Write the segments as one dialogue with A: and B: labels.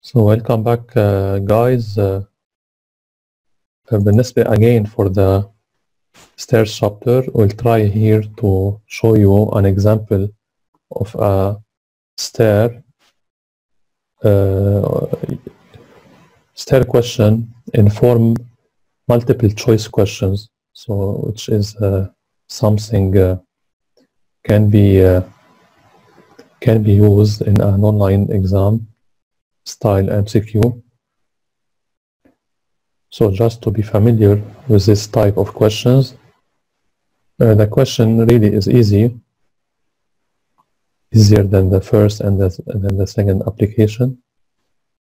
A: So welcome back uh, guys. Uh, بالنسبة again for the stairs chapter, we'll try here to show you an example of a stair uh, stair question in form multiple choice questions. So which is uh, something uh, can be uh, can be used in an online exam style MCQ. So just to be familiar with this type of questions, uh, the question really is easy, easier than the first and, the, and then the second application.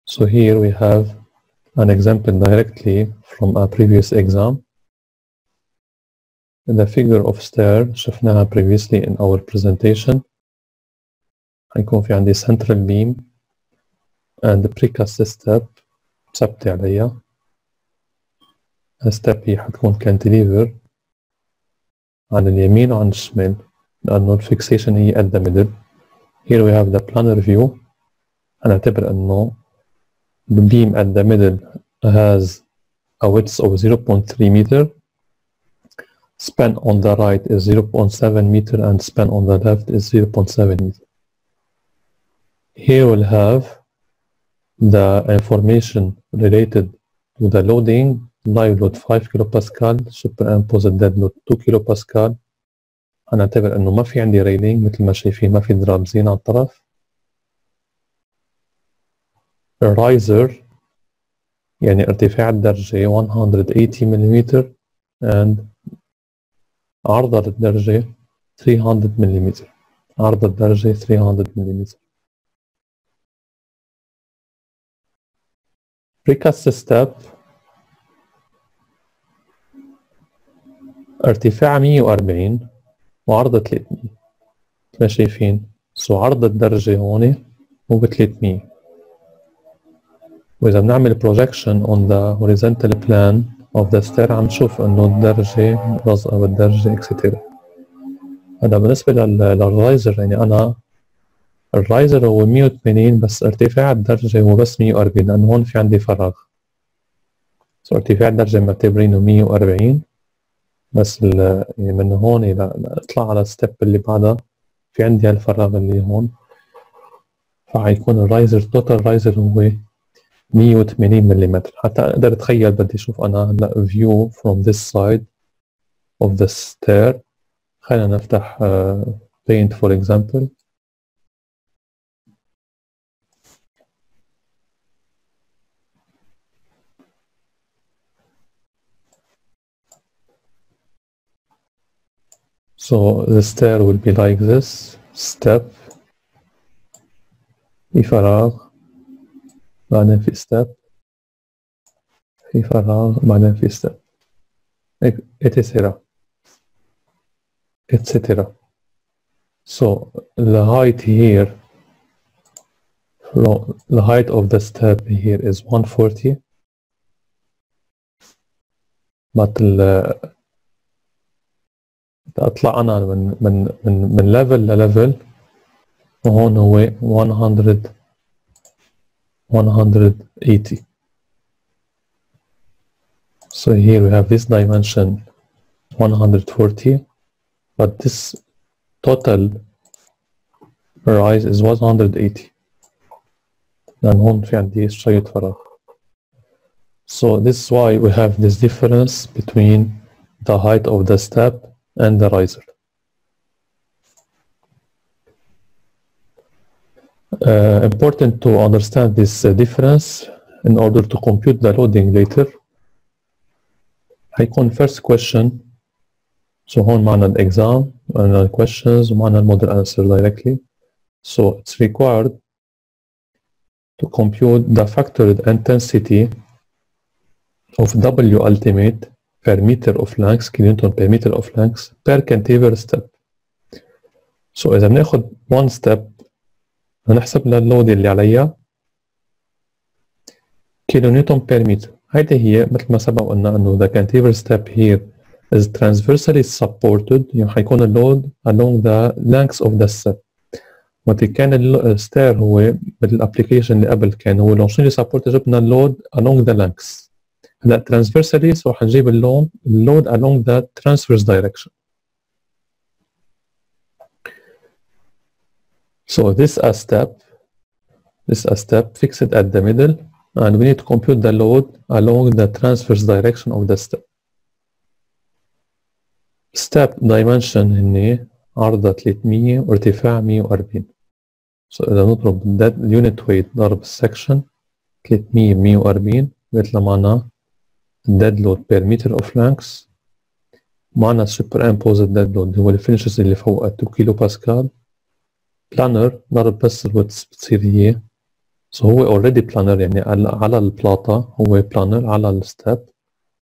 A: So here we have an example directly from a previous exam. The figure of stair شفناها previously in our presentation. هيكون في عندي central beam and the precast step ثابتة عليها step هي حتكون cantilever عن اليمين وعن الشمال لأنه الفيكسيشن هي at the middle here we have the planar view هنعتبر أنه the beam at the middle has a width of 0.3 meter span on the right is 0.7 meter and span on the left is 0.7 meter here we'll have the information related to the loading live load 5 kilopascal superimposed dead load 2 kilopascal هنعتبر إنه ما في عندي ريلينج مثل ما شايفين ما في درابزين على الطرف. الرايزر يعني ارتفاع الدرجة 180 ملم and عرض الدرجة 300 ملم عرض الدرجة 300 ملم precast step. ارتفاع 140 وعرض 300 ما شايفين. so عرض الدرجة هون هو ب 300 وإذا بنعمل projection on the horizontal plane of the stair عم نشوف إنه الدرجة لازقة بالدرجة extra هذا بالنسبة لل riser يعني أنا ال riser هو 180 بس ارتفاع الدرجة هو بس 140 لأنه هون في عندي فراغ. so ارتفاع الدرجة معتبرينه 140 بس يعني من هون إلى اطلع على ال step اللي بعدها. في عندي هالفراغ اللي هون. فحيكون ال riser total riser هو 180 ملم حتى أقدر أتخيل بدي أشوف أنا هلأ view from this side of the stair. خلينا نفتح paint for example. So the stair will be like this step في فراغ بعدين في step في فراغ بعدين في step etc etc so the height here the height of the step here is 140 but the اطلع انا من من من من ليفل لليفل وهون هو 100 180 so here we have this dimension 140 but this total rise is 180 لأن هون في عندي شوية فراغ so this is why we have this difference between the height of the step and the riser. Uh, important to understand this uh, difference in order to compute the loading later. هيكون first question so هون معنا الexam معنا questions ومعنا model answer directly. So it's required to compute the factored intensity of W ultimate per meter of length kilonewton per meter of length per cantilever step so إذا بناخد one step هنحسب للود اللي عليها كيلونيوتن بير متر هيدي هي مثل ما سبق قلنا انه the cantilever step here is transversally supported يعني حيكون اللود along the length of the step وقت كان الستير هو بالابلكيشن اللي قبل كان هو لونشيني سبورت جبنا اللود along the lengths هلا transversally سو حنجيب اللون اللود along the transverse direction So this a step, this a step, fix it at the middle, and we need to compute the load along the transverse direction of the step. step dimension هني عرضها 300 وارتفاع 140 so إذا نضرب that unit weight ضرب section 300 140 بيطلع معنا dead load per meter of length معنا superimposed dead load هو ال finishes اللي فوق 2 كيلو باسكال planar ضرب بس ال width بتصير هي so هو already planar يعني على البلاطة هو planar على ال step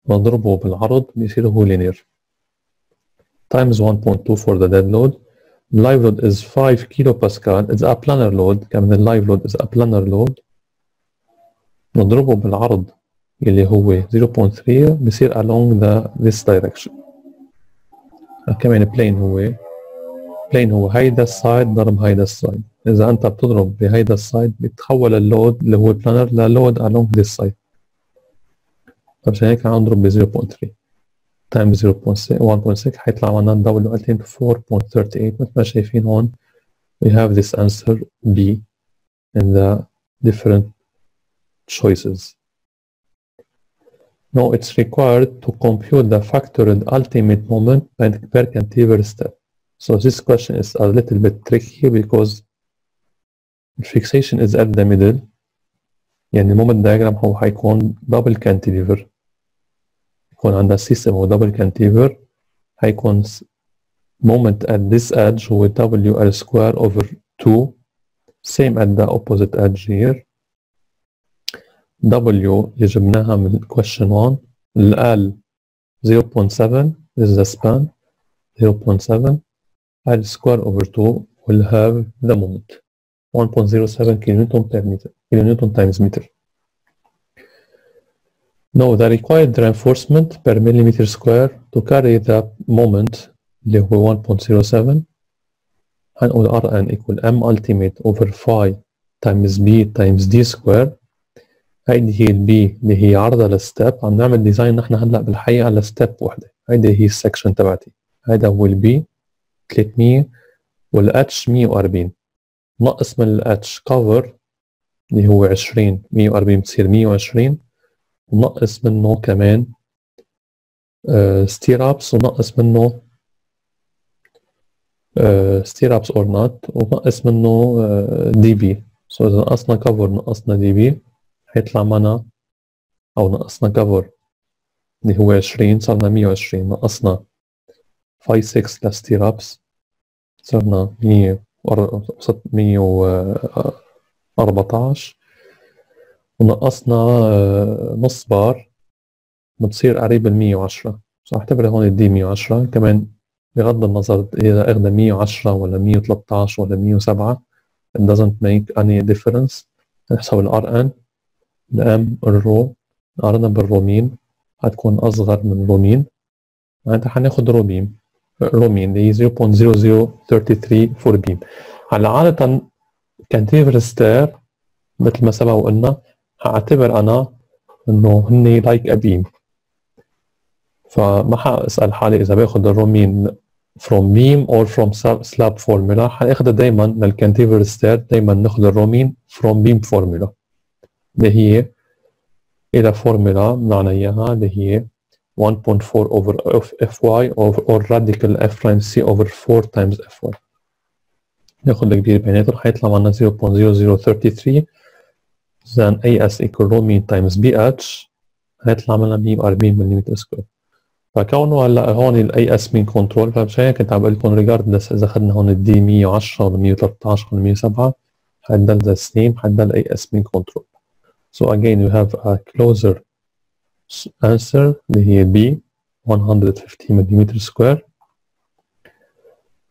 A: نضربه بالعرض بيصير هو linear times 1.2 for the dead load live load is 5 kilo pascal it's a planar load. كمان ال live load is a planar load. نضربه بالعرض. اللي هو 0.3 بصير along the this direction. كمان plane هو plane هو هيدا ال side ضرب هيدا ال side إذا أنت بتضرب بهيدا ال side بيتحول ال load اللي هو planar لل load along this side. فمشان هيك عم نضرب ب 0.3 تايم 0.1.6 حيطلع معنا دبليو 4.38 مثل ما شايفين هون we have this answer B in the different choices. Now it's required to compute the factored ultimate moment per cantilever step. So this question is a little bit tricky because fixation is at the middle يعني moment diagram هو حيكون double cantilever يكون عندها system هو double cantilever حيكون moment at this edge هو WL square over 2 same at the opposite edge here W اللي جبناها من question 1 ال 0.7 this is the span 0.7 L square over 2 will have the moment 1.07 kilonewton per meter kilonewton times meter now the required reinforcement per millimeter square to carry the moment اللي هو 1.07 هنقول Rn equal M ultimate over phi times B times D square هيدي هي البي اللي هي عرضة للستيب. عم نعمل ديزاين نحن هلأ بالحقيقة لستيب وحدة. هيدي هي السكشن تبعتي. هيدا هو البي 300 والاتش 140 نقص من ال h cover اللي هو 20 140 بتصير 120 ونقص منه كمان stirrups ونقص منه stirrups or not ونقص منه db so إذا نقصنا cover نقصنا db حيطلع معنا أو نقصنا cover اللي هو 20 صرنا 120 نقصنا 5 6 لستيرابس صرنا 100 وصلت 114 ونقصنا آه، نص بار بتصير قريب ال 110 صح أعتبر هون الدي 110 كمان بغض النظر إذا أخذنا 110 ولا 113 ولا 107 it doesn't make any difference. نحسب ال Rn ال m ال rho قارنا بال rho min هتكون أصغر من rho min معناتها حناخد rho min rho min اللي هي 0.0033 for beam. هلا عادة cantilever stair مثل ما سبق وقلنا هعتبر أنا إنه هني like a beam فما حأسأل حالي إذا بأخذ ال rho min from beam or from slab formula. حاخذها دائما لل cantilever stair دائما نأخذ ال rho min from beam formula. اللي هي إلى فورمولا معنا اياها اللي هي 1.4 over fy or, or radical f prime c over 4 times fy ناخد الكبير بيناتهم حيطلع معنا 0.0033 then As equal rho min times bh هيطلع لنا 140 ملم square فكونه هلا هون ال As min control فمشان هيك كنت عم بقول لكم regardless اذا اخذنا هون ال d 110 ولا 113 ولا 107 حيضل the same حيضل As min control so again you have a closer answer اللي هي B 150 ملم سكوير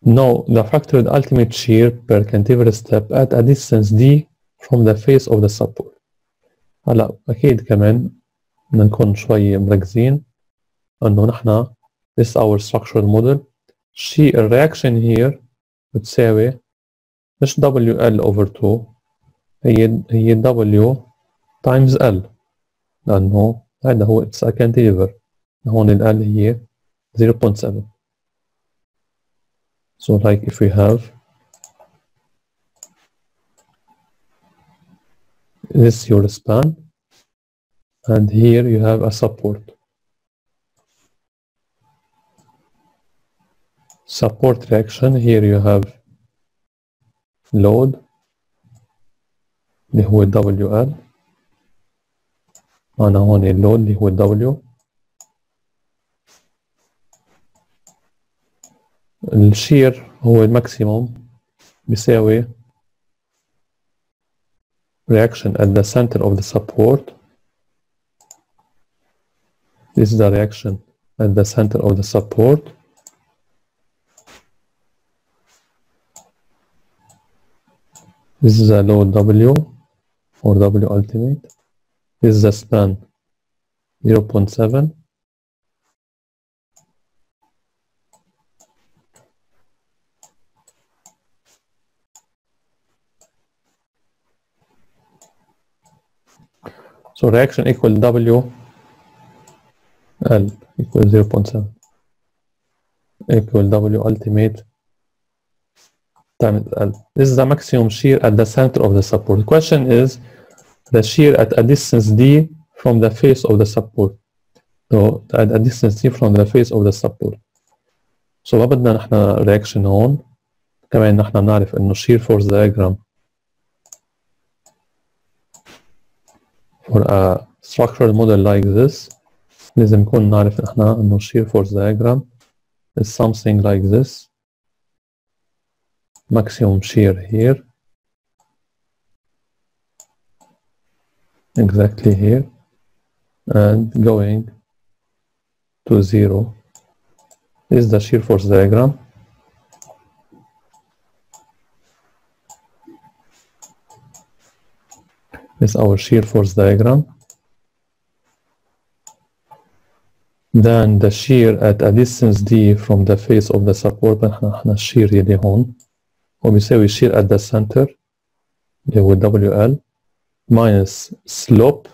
A: Now the factored ultimate shear per cantilever step at a distance d from the face of the support. هلا أكيد كمان بدنا نكون شوي مركزين إنه نحن this our structural model shear reaction here بتساوي مش WL over 2 هي هي W times L لأنه هذا هو it's a cantilever هون ال L هي 0.7 so like if we have this your span and here you have a support support reaction here you have load اللي هو WL أنا هون اللود اللي هو W الشير هو الماكسيموم بيساوي reaction at the center of the support this is the reaction at the center of the support this is a load W or W ultimate this is the span 0.7 So reaction equal W L equal 0.7 equal W ultimate times L. This is the maximum shear at the center of the support. The question is the shear at a distance D from the face of the support. So at a distance D from the face of the support. So ما بدنا نحن reaction هون كمان نحن بنعرف انه shear force diagram for a structural model like this لازم نكون نعرف نحن انه shear force diagram is something like this maximum shear here exactly here and going to zero is the shear force diagram is our shear force diagram. Then the shear at a distance d from the face of the support احنا احنا الشير يلي هون وبيساوي shear at the center اللي هو WL minus slope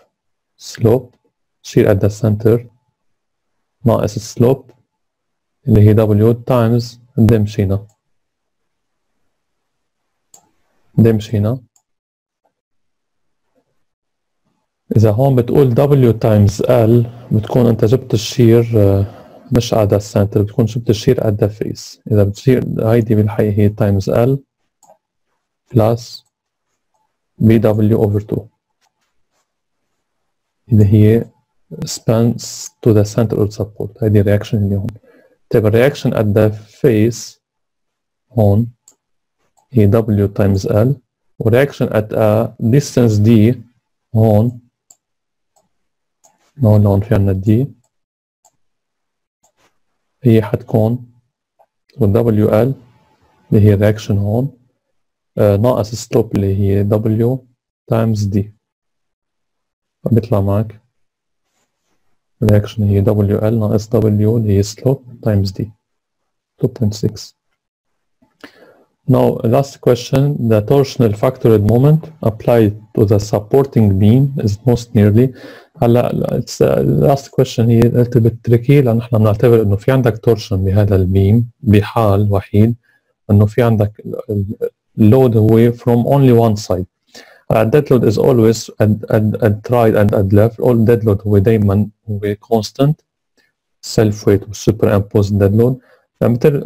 A: slope shear at the center ناقص slope اللي هي W times قد مشينا. قد مشينا. إذا هون بتقول W times L بتكون أنت جبت ال shear مش على ال center بتكون جبت ال shear at the face. إذا بتصير هيدي بالحقيقة هي times L plus BW over 2 اللي هي spans to the center of support هيدي reaction اللي هون طيب reaction at the face هون هي W times L reaction at a distance D هون هون هون في عنا دي هي حتكون وال WL اللي هي رياكشن هون آه ناقص ستوب اللي هي W times D. فبيطلع معك. reaction هي WL ناقص W اللي هي slope times D. 2.6 Now, last question, the torsional factored moment applied to the supporting beam is most nearly. هلا last question هي little bit tricky لأنه نحن بنعتبر إنه في عندك torsion بهذا ال beam بحال وحيد. إنه في عندك اللود هو from only one side a dead load is always at, at, at right and at left all dead load هو دائما هو constant self weight و superimposed dead load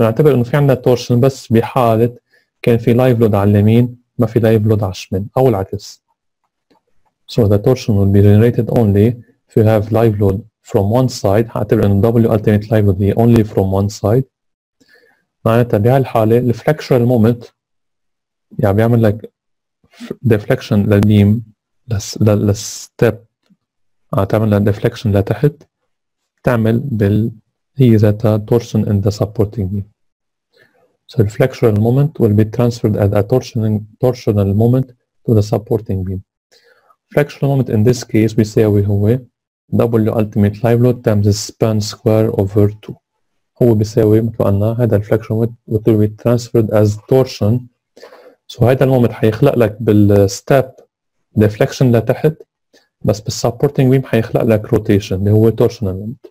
A: نعتبر انه في عندنا تورشن بس بحاله كان في لايف لود على اليمين ما في لايف لود على الشمال او العكس So the torsion will be generated only if you have live load from one side هعتبر انه W alternate live load هي only from one side معناتها بهالحالة الفلكشرال مومنت يعني بيعمل لك deflection للبيم للستيب تعمل لها deflection لتحت تعمل بال هي ذاتها torsion in the supporting beam. So the flexural moment will be transferred as a torsional, torsional moment to the supporting beam. fractional moment in this case بيساوي هو W ultimate live load times span square over 2 هو بيساوي مثل ما قلنا هذا ال flexion will be transferred as torsion so هذا ال moment حيخلق لك بال step deflection لتحت بس بال supporting beam حيخلق لك rotation اللي هو torsional moment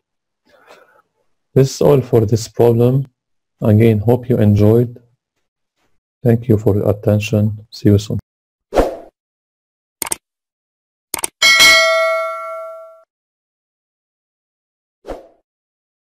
A: This is all for this problem. Again, hope you enjoyed. Thank you for your attention. See you soon.